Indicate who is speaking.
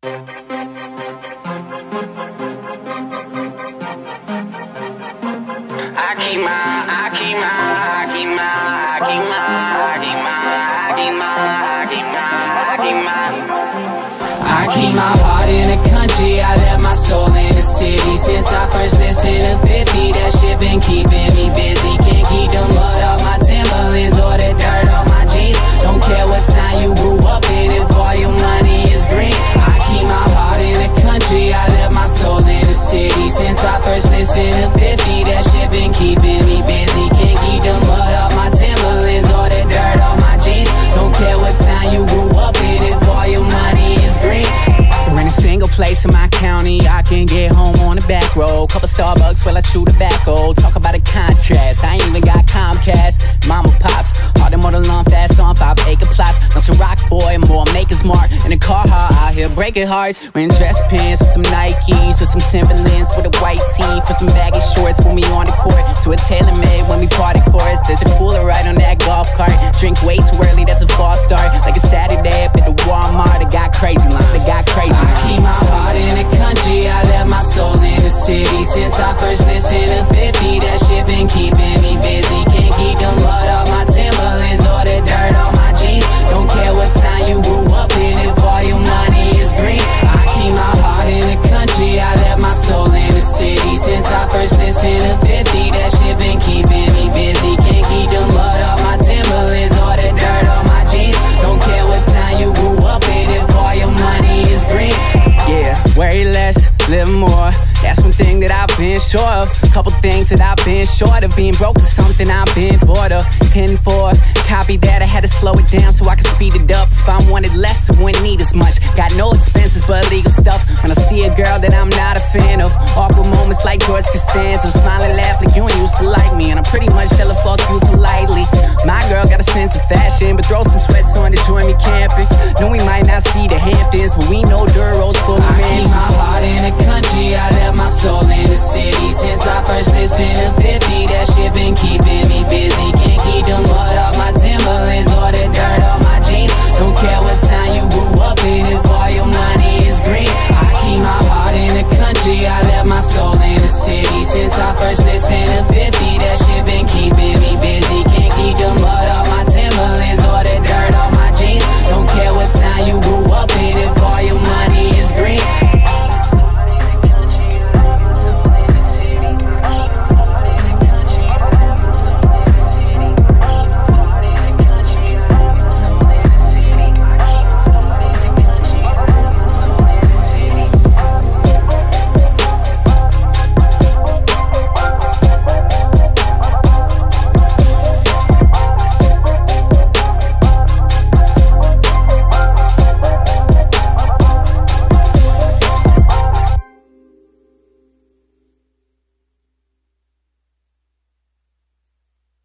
Speaker 1: I keep my, heart in the country, I left my soul in the city. Since I first place in my county. I can get home on the back road. Couple Starbucks while I chew tobacco. Talk about a contrast, I ain't even got Comcast. Mama pops, on the lawn fast on five acre plots. Once a rock boy, more maker's mark In a car hard out here breaking hearts. Wearing dress pants with some Nikes With some Timberlands with a white tee For some baggy shorts when we on the court. To a tailor made when we party chorus. There's a cooler right on that golf cart. Drink way too That's one thing that I've been sure of. Couple things that I've been short of. Being broke is something I've been bored of. 10 4, copy that I had to slow it down so I could speed it up. If I wanted less, I wouldn't need as much. Got no expenses but legal stuff. When I see a girl that I'm not a fan of Awkward moments like George Costanza. Smile and laugh like you ain't used to like me. And I pretty much tell her fuck you politely. My girl got a sense of fashion But throw some sweats on to join me camping. No, we might not see the Hamptons But we